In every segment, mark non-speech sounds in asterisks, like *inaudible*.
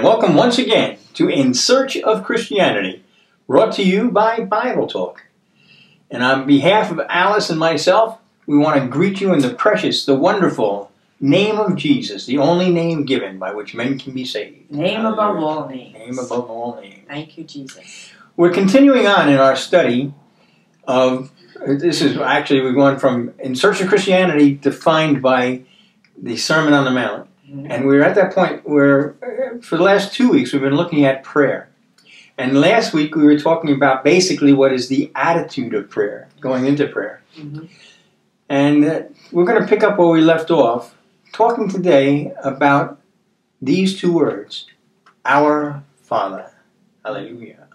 Hi there, and welcome once again to In Search of Christianity, brought to you by Bible Talk. And on behalf of Alice and myself, we want to greet you in the precious, the wonderful name of Jesus, the only name given by which men can be saved. Name above all names. Name above all names. Thank you, Jesus. We're continuing on in our study of this is actually we're going from In Search of Christianity defined by the Sermon on the Mount. And we're at that point where, uh, for the last two weeks, we've been looking at prayer. And last week we were talking about basically what is the attitude of prayer, going into prayer. Mhm. And uh, we're going to pick up where we left off, talking today about these two words Our Father. Hallelujah.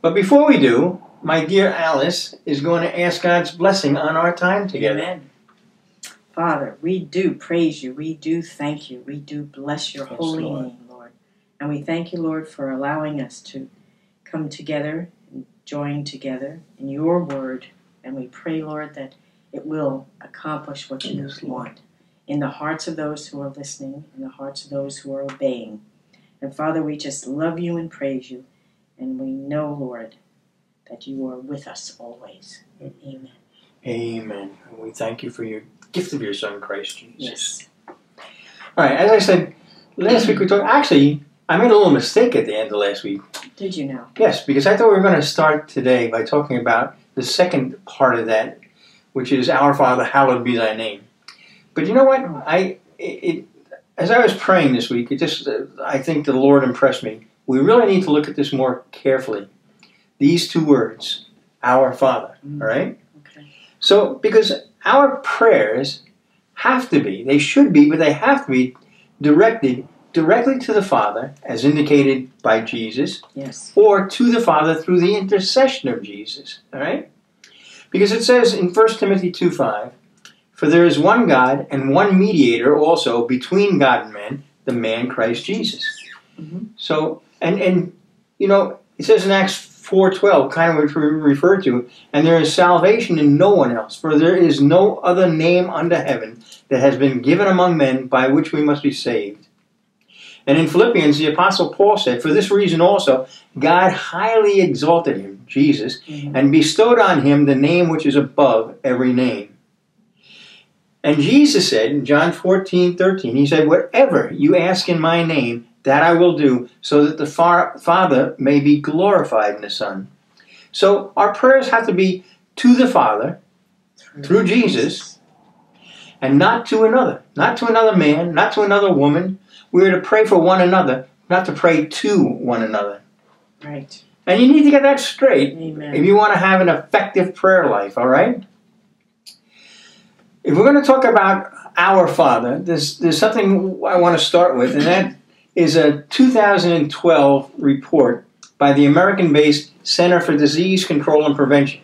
But before we do, my dear Alice is going to ask God's blessing on our time together. Amen. Father, we do praise you. We do thank you. We do bless your Yes, holy Lord. name, Lord. And we thank you, Lord, for allowing us to come together and join together in your word. And we pray, Lord, that it will accomplish what you Yes, want in the hearts of those who are listening, in the hearts of those who are obeying. And Father, we just love you and praise you. And we know, Lord, that you are with us always. Amen. Amen. And we thank you for your gift of your Son, Christ Jesus. Yes. All right, as I said last week, we talked. Actually, I made a little mistake at the end of last week. Did you know? Yes, because I thought we were going to start today by talking about the second part of that, which is Our Father, hallowed be Thy name. But you know what? I it, it as I was praying this week, it just uh, I think the Lord impressed me. We really need to look at this more carefully. These two words, Our Father. Mm. All right. Okay. So, because our prayers have to be, they should be, but they have to be directed directly to the Father, as indicated by Jesus, Yes. or to the Father through the intercession of Jesus. All right? Because it says in 1 Timothy 2 5, For there is one God and one mediator also between God and men, the man Christ Jesus. Mhm. So, and, and, you know, it says in Acts 4.12, kind of what we referred to, and there is salvation in no one else, for there is no other name under heaven that has been given among men by which we must be saved. And in Philippians, the Apostle Paul said, For this reason also, God highly exalted him, Jesus, Mhm. and bestowed on him the name which is above every name. And Jesus said in John 14, 13, He said, Whatever you ask in my name, that I will do, so that the far, Father may be glorified in the Son. So our prayers have to be to the Father through mm-hmm. Jesus and not to another, not to another man, not to another woman. We are to pray for one another, not to pray to one another. Right. And you need to get that straight Amen. if you want to have an effective prayer life, all right? If we're going to talk about our Father, there's, there's something I want to start with, and that is a 2012 report by the American based Center for Disease Control and Prevention.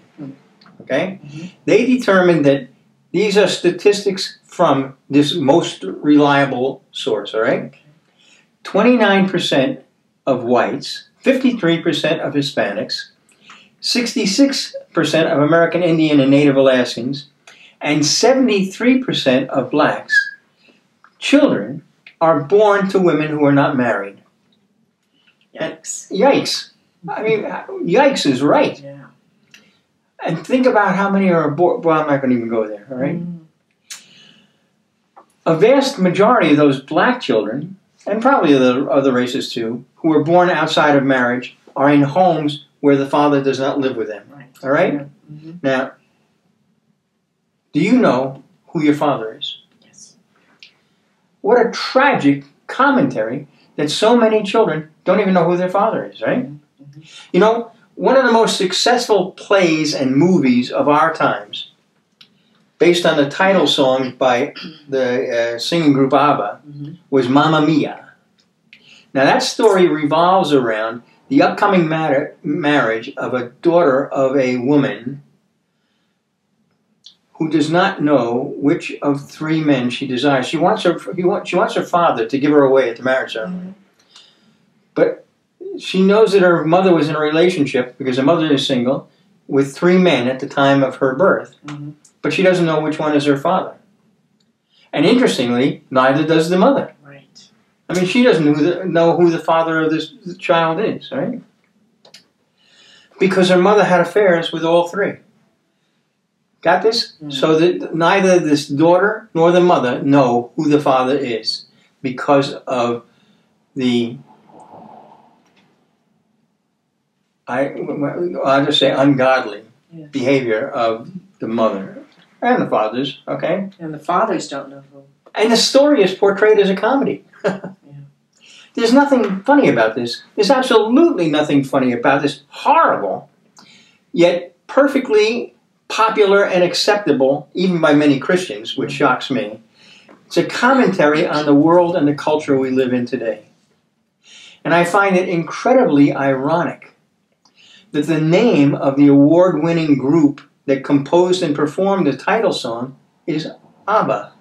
Okay? Mhm. They determined that these are statistics from this most reliable source, all right? 29% of whites, 53% of Hispanics, 66% of American Indian and Native Alaskans, and 73% of blacks, children, are born to women who are not married. Yikes. Yikes. I mean, yikes is right. Yeah. And think about how many are born. Well, I'm not going to even go there, all right? Mm. A vast majority of those black children, and probably other, other races too, who are born outside of marriage, are in homes where the father does not live with them. Right. All right? Yeah. Mhm. Now, do you know who your father is? What a tragic commentary that so many children don't even know who their father is, right? Mhm. You know, one of the most successful plays and movies of our times, based on the title song by *clears throat* the uh, singing group ABBA, Mhm. was Mamma Mia. Now, that story revolves around the upcoming matter, marriage of a daughter of a woman who does not know which of three men she desires. She wants her, she wants her father to give her away at the marriage ceremony. But she knows that her mother was in a relationship because her mother is single with three men at the time of her birth. Mhm. But she doesn't know which one is her father. And interestingly, neither does the mother. Right. I mean, she doesn't know the, know who the father of this child is, right? Because her mother had affairs with all three. Got this? Mm. So that neither this daughter nor the mother know who the father is because of the I I'll just say ungodly Yeah. behavior of the mother and the fathers. Okay, And the fathers don't know who. and the story is portrayed as a comedy. *laughs* There's nothing funny about this. There's absolutely nothing funny about this horrible, yet perfectly popular and acceptable, even by many Christians, which shocks me. It's a commentary on the world and the culture we live in today. And I find it incredibly ironic that the name of the award winning group that composed and performed the title song is ABBA.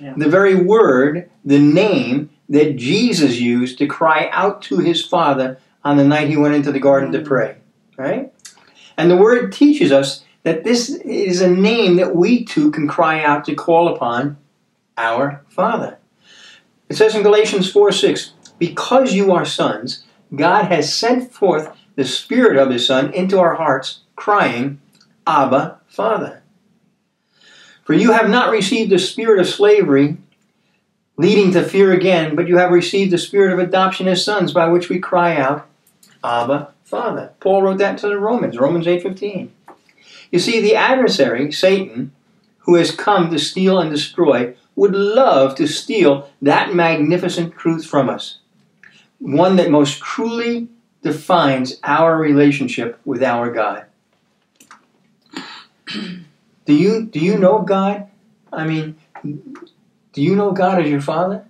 Yeah. The very word, the name that Jesus used to cry out to his Father on the night he went into the garden to Mm. pray. Right? And the word teaches us that this is a name that we too can cry out to call upon our Father. It says in Galatians 4 6, because you are sons, God has sent forth the Spirit of His Son into our hearts, crying, Abba, Father. For you have not received the spirit of slavery, leading to fear again, but you have received the spirit of adoption as sons, by which we cry out, Abba, Father. Paul wrote that to the Romans, Romans 8:15. You see, the adversary, Satan, who has come to steal and destroy, would love to steal that magnificent truth from us. One that most truly defines our relationship with our God. *clears throat* Do you do you know God? I mean, do you know God as your father?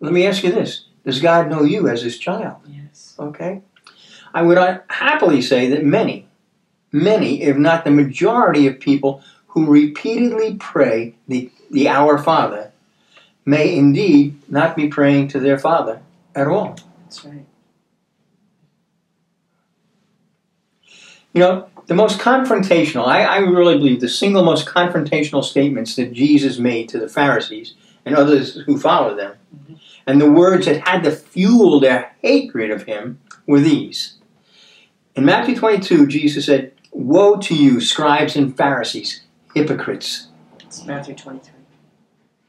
Let me ask you this. Does God know you as his child? Yes. Okay? I would uh, happily say that many, many, if not the majority of people who repeatedly pray the, the Our Father may indeed not be praying to their Father at all. That's right. You know, the most confrontational, I, I really believe the single most confrontational statements that Jesus made to the Pharisees and others who followed them, Mhm. and the words that had to fuel their hatred of him were these. In Matthew 22, Jesus said, Woe to you, scribes and Pharisees, hypocrites. It's Matthew 23,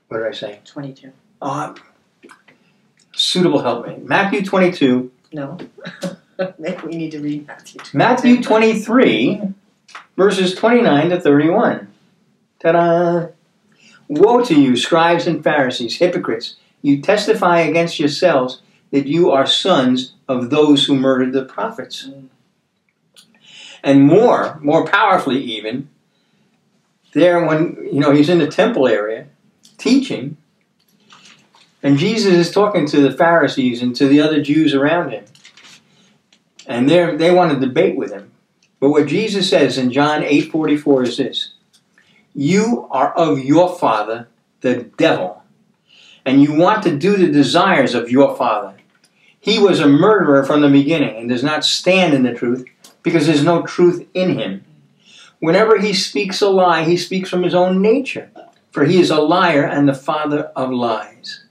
What did I say? 22. Uh, suitable help me. Matthew 22, No. *laughs* Maybe we need to read Matthew 23. Matthew 23, verses 29 to 31. Ta da! Woe to you, scribes and Pharisees, hypocrites! You testify against yourselves that you are sons of those who murdered the prophets. Mm. And more, more powerfully even, there when you know he's in the temple area teaching, and Jesus is talking to the Pharisees and to the other Jews around him. And they they want to debate with him. But what Jesus says in John 8:44 is this: You are of your father, the devil, and you want to do the desires of your father. He was a murderer from the beginning and does not stand in the truth because there's no truth in him. Whenever he speaks a lie, he speaks from his own nature, for he is a liar and the father of lies.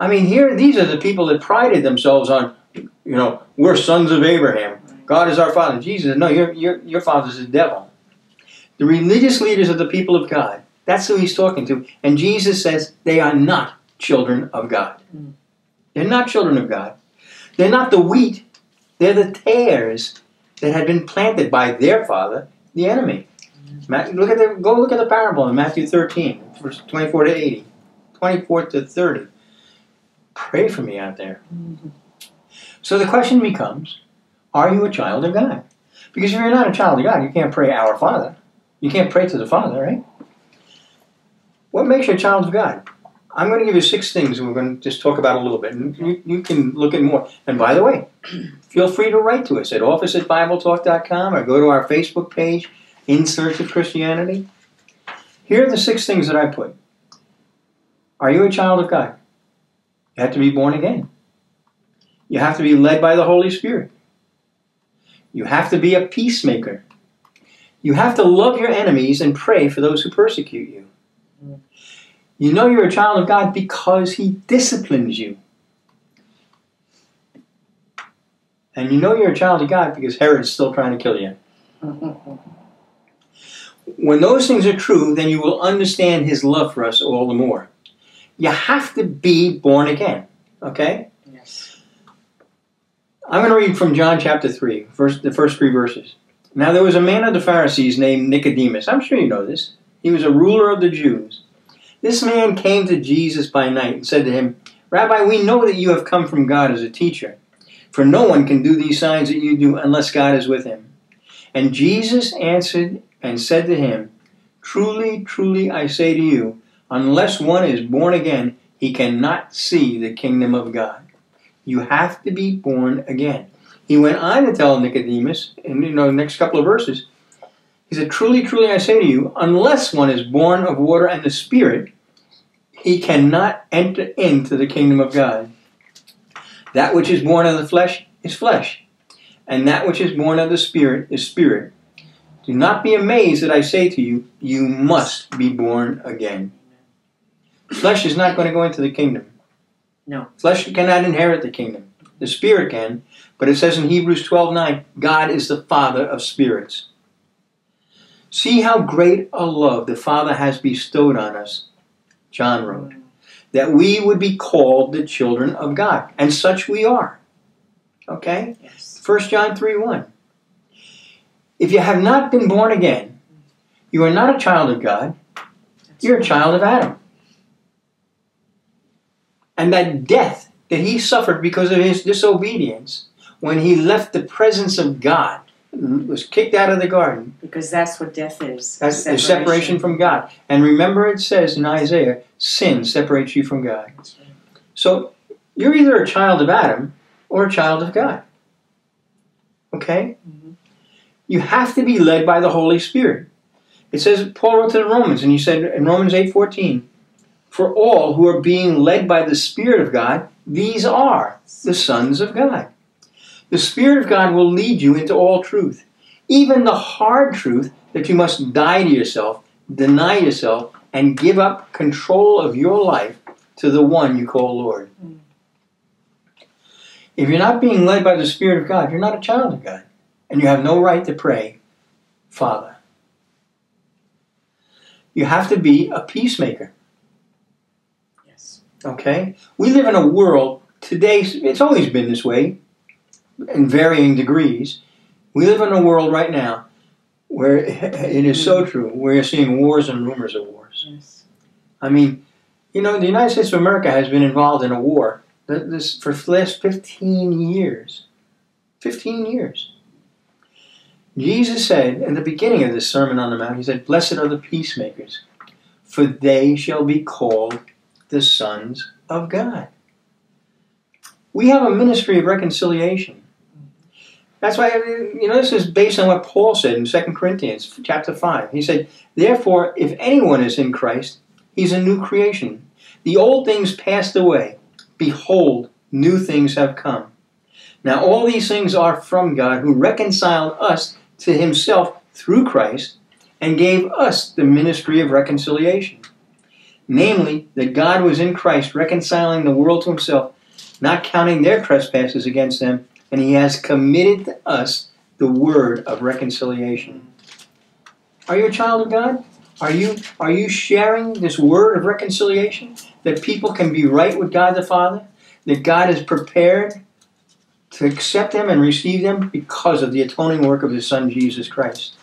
I mean, here, these are the people that prided themselves on, you know, we're sons of Abraham. God is our father. Jesus, no, your, your, your father's the devil. The religious leaders of the people of God, that's who he's talking to. And Jesus says they are not children of God. Mm. They're not children of God. They're not the wheat. They're the tares that had been planted by their father, the enemy. Ma- Look at the, go look at the parable in Matthew 13, verse 24 to 80, 24 to 30. Pray for me out there. So the question becomes, are you a child of God? Because if you're not a child of God, you can't pray our Father. You can't pray to the Father, right? What makes you a child of God? I'm going to give you six things, and we're going to just talk about a little bit. And you, you can look at more. And by the way, *clears throat* feel free to write to us at office at BibleTalk.com or go to our Facebook page, In Search of Christianity. Here are the six things that I put. Are you a child of God? You have to be born again. You have to be led by the Holy Spirit. You have to be a peacemaker. You have to love your enemies and pray for those who persecute you. You know you're a child of God because He disciplines you. And you know you're a child of God because Herod's still trying to kill you. When those things are true, then you will understand His love for us all the more. You have to be born again. Okay? yes. I'm going to read from John chapter 3, verse, the first three verses. Now there was a man of the Pharisees named Nicodemus. I'm sure you know this. He was a ruler of the Jews. This man came to Jesus by night and said to him, Rabbi, we know that you have come from God as a teacher, for no one can do these signs that you do unless God is with him. And Jesus answered and said to him, Truly, truly, I say to you, unless one is born again, he cannot see the kingdom of God. You have to be born again. He went on to tell Nicodemus, in you know, the next couple of verses, he said, Truly, truly, I say to you, unless one is born of water and the Spirit, he cannot enter into the kingdom of God. That which is born of the flesh is flesh, and that which is born of the Spirit is spirit. Do not be amazed that I say to you, you must be born again. Flesh is not going to go into the kingdom. No. Flesh cannot inherit the kingdom. The spirit can, but it says in Hebrews 12:9, God is the Father of spirits. See how great a love the Father has bestowed on us, John wrote, that we would be called the children of God. And such we are. Okay? Yes. 1 John 3 1. If you have not been born again, you are not a child of God, you're a child of Adam. And that death that he suffered because of his disobedience when he left the presence of God, was kicked out of the garden, Because that's what death is. that's the separation from God. And remember, it says in Isaiah, sin separates you from God. So you're either a child of Adam or a child of God. Okay? Mhm. You have to be led by the Holy Spirit. It says Paul wrote to the Romans, and he said in Romans 8:14, "For all who are being led by the Spirit of God, these are the sons of God." The Spirit of God will lead you into all truth, even the hard truth that you must die to yourself, deny yourself, and give up control of your life to the one you call Lord. If you're not being led by the Spirit of God, you're not a child of God. And you have no right to pray, Father. You have to be a peacemaker, Yes. okay? We live in a world today, it's always been this way in varying degrees. We live in a world right now where *laughs* it is so mm. true. We're seeing wars and rumors of wars. Yes. I mean, you know, the United States of America has been involved in a war this for the last 15 years. 15 years. Jesus said in the beginning of this Sermon on the Mount, He said, Blessed are the peacemakers, for they shall be called the sons of God. We have a ministry of reconciliation. That's why, you know, this is based on what Paul said in 2 Corinthians chapter 5. He said, Therefore, if anyone is in Christ, he's a new creation. The old things passed away. Behold, new things have come. Now, all these things are from God who reconciled us to himself through Christ and gave us the ministry of reconciliation. Namely, that God was in Christ reconciling the world to himself, not counting their trespasses against them, and he has committed to us the word of reconciliation. Are you a child of God? Are you are you sharing this word of reconciliation that people can be right with God the Father? That God is prepared to accept them and receive them because of the atoning work of his son Jesus Christ.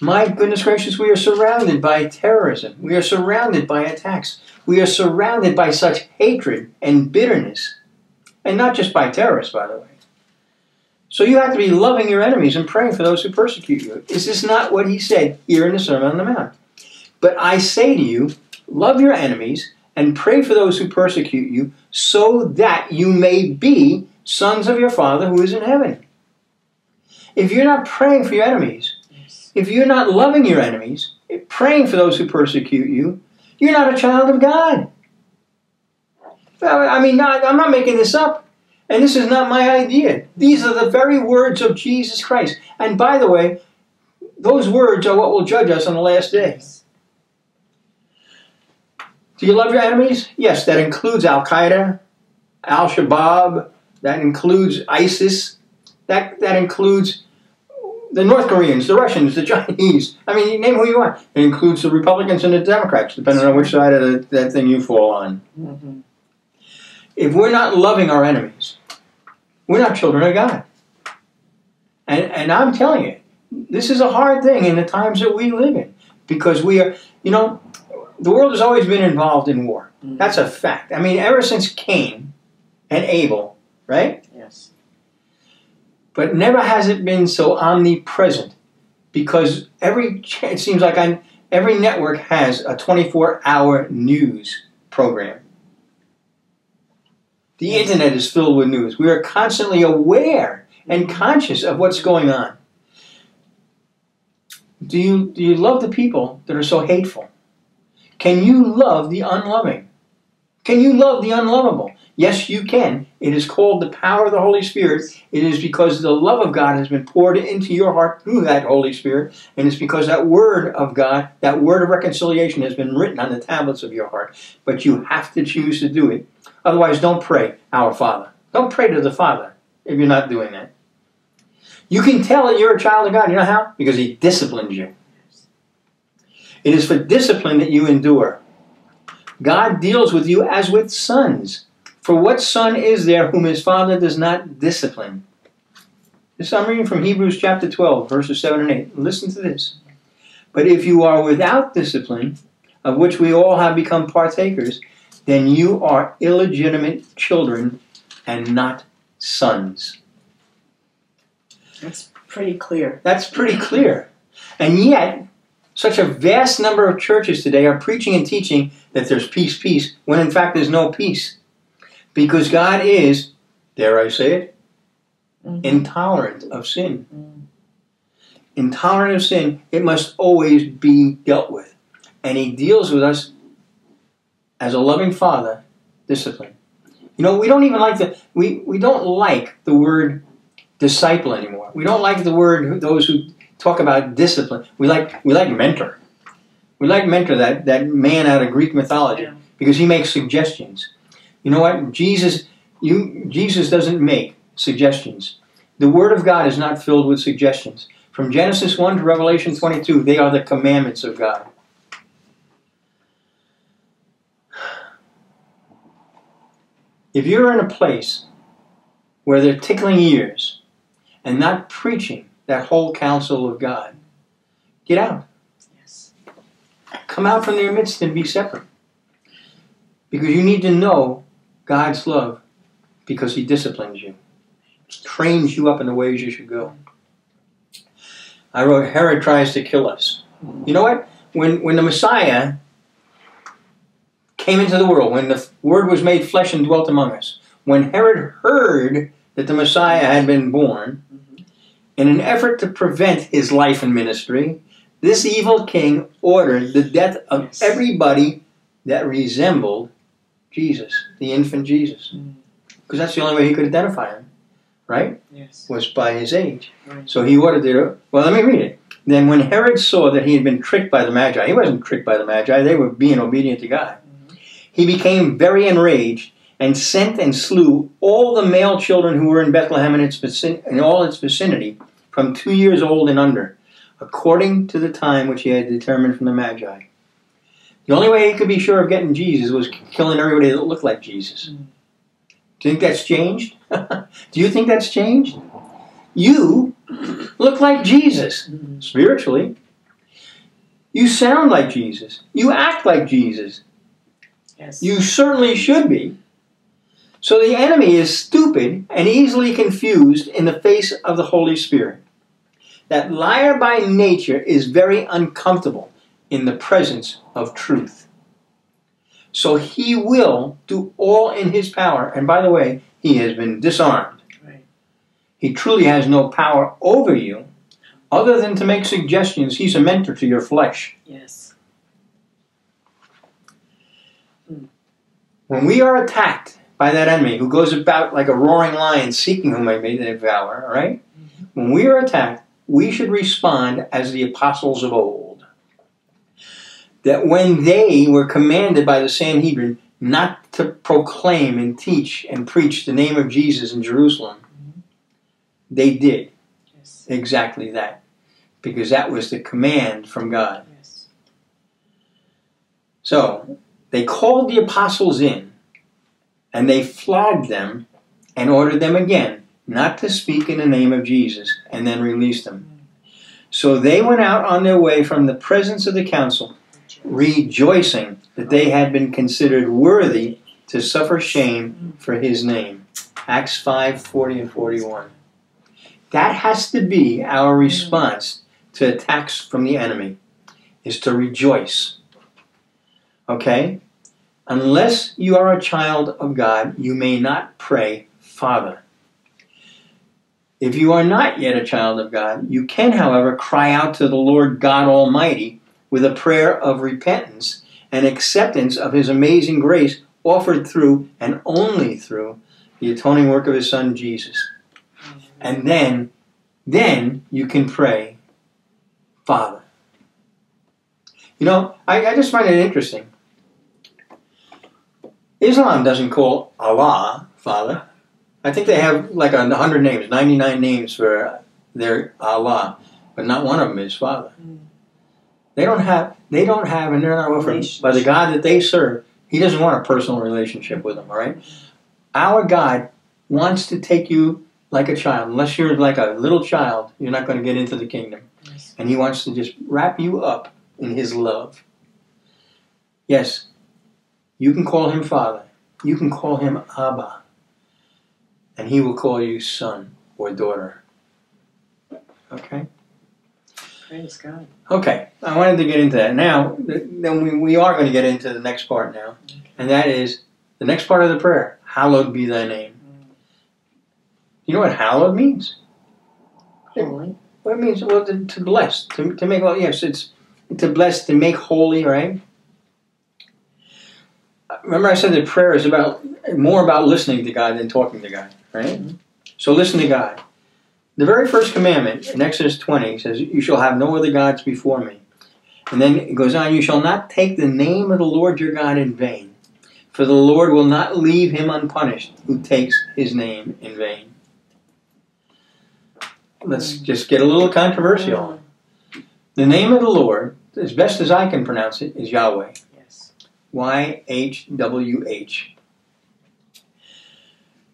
My goodness gracious, we are surrounded by terrorism. We are surrounded by attacks. We are surrounded by such hatred and bitterness. And not just by terrorists, by the way. So you have to be loving your enemies and praying for those who persecute you. Is this not what he said here in the Sermon on the Mount? But I say to you, love your enemies and pray for those who persecute you, so that you may be sons of your Father who is in heaven. If you're not praying for your enemies, if you're not loving your enemies, praying for those who persecute you, you're not a child of God. I mean, not, I'm not making this up. And this is not my idea. These are the very words of Jesus Christ. And by the way, those words are what will judge us on the last day. Do you love your enemies? Yes, that includes Al Qaeda, Al Shabaab, that includes ISIS, that, that includes the North Koreans, the Russians, the *laughs* Chinese. I mean, name who you want. It includes the Republicans and the Democrats, depending on which side of the, that thing you fall on. Mm-hmm. If we're not loving our enemies, we're not children of God. And, and I'm telling you, this is a hard thing in the times that we live in because we are, you know, the world has always been involved in war. Mm-hmm. That's a fact. I mean, ever since Cain and Abel, right? Yes. But never has it been so omnipresent because every it seems like i every network has a 24-hour news program. The internet is filled with news. We are constantly aware and conscious of what's going on. Do you do you love the people that are so hateful? Can you love the unloving? Can you love the unlovable? Yes, you can. It is called the power of the Holy Spirit. It is because the love of God has been poured into your heart through that Holy Spirit. And it's because that word of God, that word of reconciliation, has been written on the tablets of your heart. But you have to choose to do it. Otherwise, don't pray, Our Father. Don't pray to the Father if you're not doing that. You can tell that you're a child of God. You know how? Because He disciplines you. It is for discipline that you endure. God deals with you as with sons. For what son is there whom his father does not discipline? This I'm reading from Hebrews chapter 12, verses 7 and 8. Listen to this. But if you are without discipline, of which we all have become partakers, then you are illegitimate children and not sons. That's pretty clear. That's pretty clear. And yet, such a vast number of churches today are preaching and teaching that there's peace, peace, when in fact there's no peace. Because God is, dare I say it, Mhm. intolerant of sin. Mm. Intolerant of sin, it must always be dealt with. And He deals with us as a loving Father, discipline. You know, we don't even like the we, we don't like the word disciple anymore. We don't like the word those who talk about discipline. We like we like mentor. We like mentor that, that man out of Greek mythology Yeah. because he makes suggestions. You know what? Jesus you Jesus doesn't make suggestions. The word of God is not filled with suggestions. From Genesis 1 to Revelation 22, they are the commandments of God. If you're in a place where they're tickling ears and not preaching that whole counsel of God, get out. Yes. Come out from their midst and be separate. Because you need to know God's love because He disciplines you, trains you up in the ways you should go. I wrote, Herod tries to kill us. You know what? When, when the Messiah came into the world, when the Word was made flesh and dwelt among us, when Herod heard that the Messiah had been born, in an effort to prevent his life and ministry, this evil king ordered the death of Yes. everybody that resembled Jesus, the infant Jesus. Mm. Because that's the only way he could identify him, right? Yes. Was by his age. Right. So he ordered it. Well, let me read it. Then when Herod saw that he had been tricked by the Magi, he wasn't tricked by the Magi, they were being obedient to God. He became very enraged and sent and slew all the male children who were in Bethlehem and its vicin- in all its vicinity, from two years old and under, according to the time which he had determined from the Magi. The only way he could be sure of getting Jesus was killing everybody that looked like Jesus. Mm. Do you think that's changed? *laughs* Do you think that's changed? You look like Jesus Mhm. spiritually. You sound like Jesus. You act like Jesus. Yes. You certainly should be. So the enemy is stupid and easily confused in the face of the Holy Spirit. That liar by nature is very uncomfortable in the presence of truth. So he will do all in his power. And by the way, he has been disarmed. Right. He truly has no power over you other than to make suggestions. He's a mentor to your flesh. Yes. When we are attacked by that enemy who goes about like a roaring lion seeking whom I may devour, right? Mm-hmm. When we are attacked, we should respond as the apostles of old. that when they were commanded by the Sanhedrin not to proclaim and teach and preach the name of Jesus in Jerusalem, mm-hmm. they did Yes. exactly that because that was the command from God. Yes. So they called the apostles in and they flogged them and ordered them again not to speak in the name of Jesus and then released them. So they went out on their way from the presence of the council, rejoicing that they had been considered worthy to suffer shame for his name. Acts 5 40 and 41. That has to be our response to attacks from the enemy, is to rejoice. Okay? Unless you are a child of God, you may not pray, Father. If you are not yet a child of God, you can, however, cry out to the Lord God Almighty with a prayer of repentance and acceptance of His amazing grace offered through and only through the atoning work of His Son Jesus. And then, then you can pray, Father. You know, I, I just find it interesting. Islam doesn't call Allah Father. I think they have like a hundred names, ninety-nine names for their Allah, but not one of them is Father. Mm. They don't have. They don't have, and they're not offering by the God that they serve. He doesn't want a personal relationship with them. All right. Our God wants to take you like a child. Unless you're like a little child, you're not going to get into the kingdom. Yes. And He wants to just wrap you up in His love. Yes, you can call Him Father. You can call Him Abba. And He will call you son or daughter. Okay? Praise God. Okay, I wanted to get into that. Now, then we, we are going to get into the next part now. And that is the next part of the prayer Hallowed be thy name. Mm. You know what hallowed means? Holy. What it means? Well, to, to bless, to, to make, well, yes, it's to bless, to make holy, right? Remember, I said that prayer is about more about listening to God than talking to God, right? Mm-hmm. So listen to God. The very first commandment in Exodus 20 says, You shall have no other gods before me. And then it goes on, You shall not take the name of the Lord your God in vain, for the Lord will not leave him unpunished who takes his name in vain. Let's mm-hmm. just get a little controversial. Mm-hmm. The name of the Lord, as best as I can pronounce it, is Yahweh. Yes. Y H W H.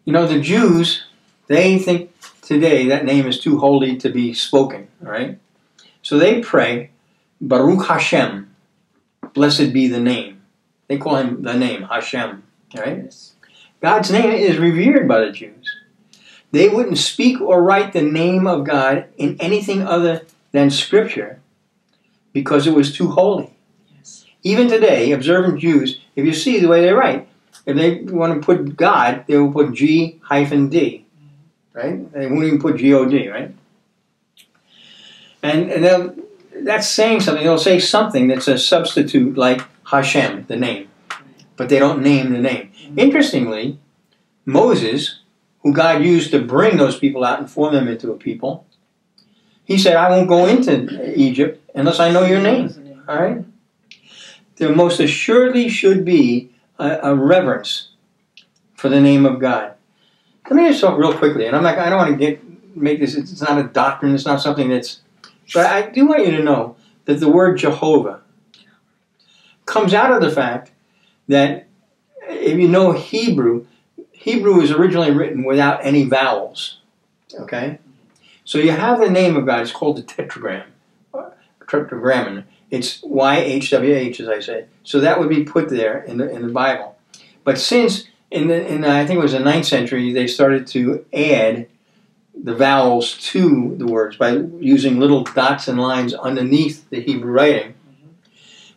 You know, the Jews, they think today that name is too holy to be spoken, all right? So they pray, Baruch Hashem, blessed be the name. They call him the name, Hashem, all right? God's name is revered by the Jews. They wouldn't speak or write the name of God in anything other than Scripture because it was too holy. Even today, observant Jews, if you see the way they write, if they want to put God, they will put G hyphen D, right? They won't even put G O D, right? And, and they'll, that's saying something. They'll say something that's a substitute like Hashem, the name, but they don't name the name. Interestingly, Moses, who God used to bring those people out and form them into a people, he said, I won't go into Egypt unless I know your name. All right? There most assuredly should be a, a reverence for the name of God. Let me just talk real quickly, and I'm not, I don't want to get make this. It's not a doctrine. It's not something that's. But I do want you to know that the word Jehovah comes out of the fact that if you know Hebrew, Hebrew was originally written without any vowels. Okay, so you have the name of God. It's called the tetragram, uh, tetragrammon. It's YHWH, as I said. So that would be put there in the in the Bible. But since in the in the, I think it was the ninth century, they started to add the vowels to the words by using little dots and lines underneath the Hebrew writing.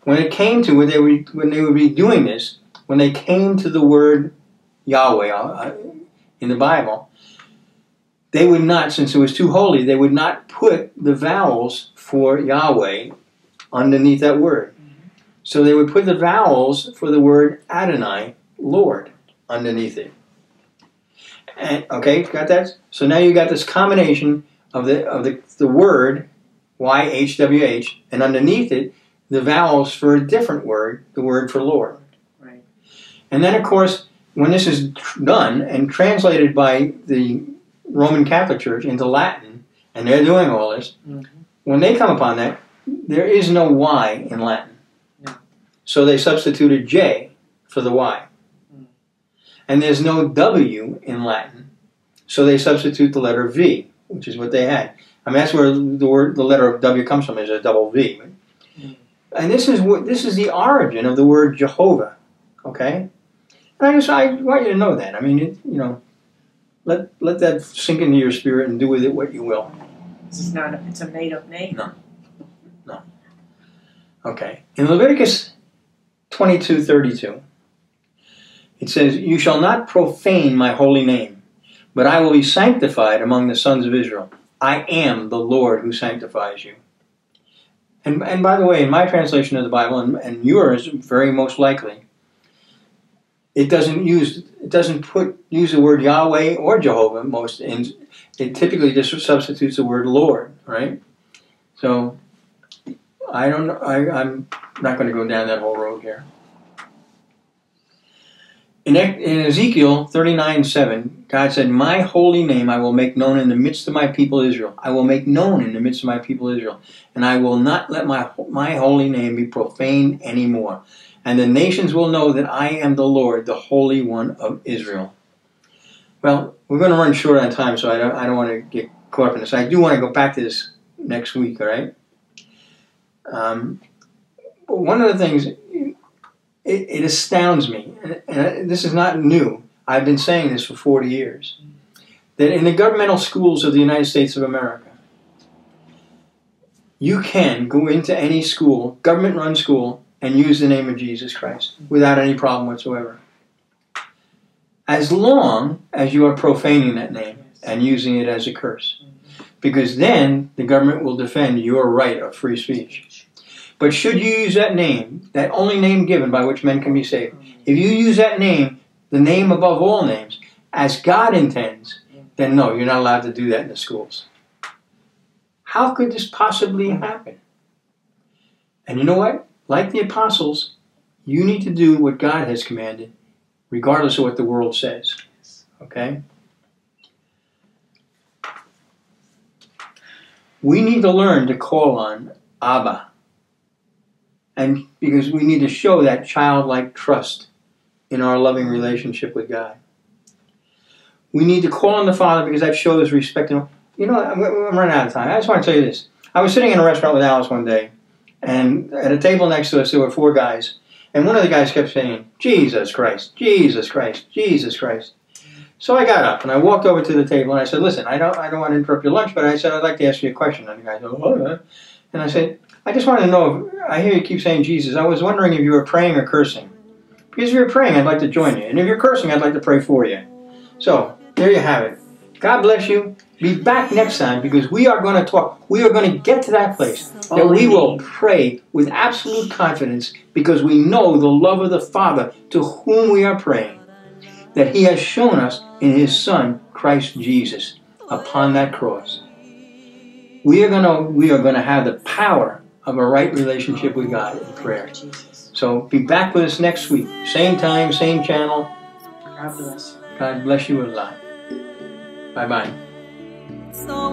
When it came to when they were when they would be doing this, when they came to the word Yahweh uh, in the Bible, they would not, since it was too holy, they would not put the vowels for Yahweh underneath that word. So they would put the vowels for the word Adonai, Lord, underneath it. And okay, got that? So now you got this combination of the of the, the word YHWH, and underneath it, the vowels for a different word, the word for Lord. Right. And then, of course, when this is done and translated by the Roman Catholic Church into Latin, and they're doing all this, Mhm. when they come upon that, there is no Y in Latin. No. So they substituted J for the Y. Mm. And there's no W in Latin. So they substitute the letter V, which is what they had. I mean, that's where the word, the letter of W comes from, is a double V. Mm. And this is what this is the origin of the word Jehovah. Okay, and I just I want you to know that. I mean, it, you know, let let that sink into your spirit and do with it what you will. This is not. A, it's a made-up name. Okay. In Leviticus 22 32, it says, You shall not profane my holy name, but I will be sanctified among the sons of Israel. I am the Lord who sanctifies you. And, and by the way, in my translation of the Bible, and, and yours, very most likely, it doesn't use it doesn't put use the word Yahweh or Jehovah most in it typically just substitutes the word Lord, right? So I don't. I, I'm not going to go down that whole road here. In, in Ezekiel 39 7, God said, My holy name I will make known in the midst of my people Israel. I will make known in the midst of my people Israel. And I will not let my, my holy name be profaned anymore. And the nations will know that I am the Lord, the Holy One of Israel. Well, we're going to run short on time, so I don't, I don't want to get caught up in this. I do want to go back to this next week, all right? Um, one of the things, it, it astounds me, and, and this is not new. I've been saying this for 40 years. That in the governmental schools of the United States of America, you can go into any school, government run school, and use the name of Jesus Christ without any problem whatsoever. As long as you are profaning that name and using it as a curse. Because then the government will defend your right of free speech. But should you use that name, that only name given by which men can be saved, if you use that name, the name above all names, as God intends, then no, you're not allowed to do that in the schools. How could this possibly happen? And you know what? Like the apostles, you need to do what God has commanded, regardless of what the world says. Okay? We need to learn to call on Abba. And because we need to show that childlike trust in our loving relationship with God. We need to call on the Father because that shows respect. And, you know, I'm, I'm running out of time. I just want to tell you this. I was sitting in a restaurant with Alice one day, and at a table next to us there were four guys, and one of the guys kept saying, Jesus Christ, Jesus Christ, Jesus Christ. So I got up and I walked over to the table and I said, "Listen, I don't, I don't want to interrupt your lunch, but I said I'd like to ask you a question." And the guy said, "Oh," and I said, "I just wanted to know. I hear you keep saying Jesus. I was wondering if you were praying or cursing. Because if you're praying, I'd like to join you, and if you're cursing, I'd like to pray for you." So there you have it. God bless you. Be back next time because we are going to talk. We are going to get to that place that we will pray with absolute confidence because we know the love of the Father to whom we are praying that He has shown us in His Son, Christ Jesus, upon that cross. We are going to we are going to have the power of a right relationship with God in prayer. So be back with us next week, same time, same channel. God bless. God bless you a lot. Bye bye. So